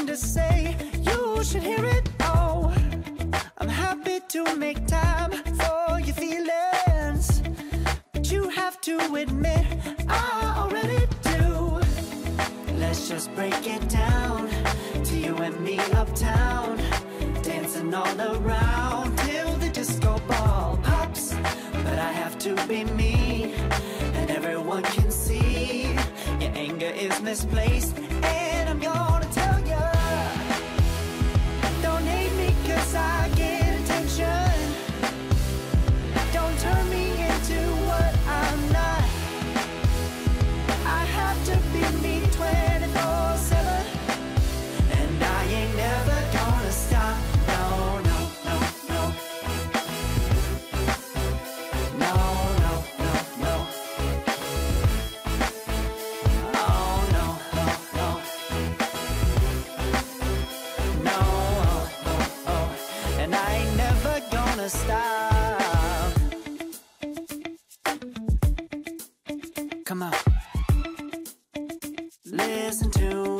nothing to say. You should hear it. Oh, I'm happy to make time for your feelings, but you have to admit I already do. Let's just break it down to you and me uptown, dancing all around till the disco ball pops. But I have to be me, and everyone can see your anger is misplaced, and I'm your. Stop. Come on, listen to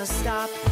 gonna stop.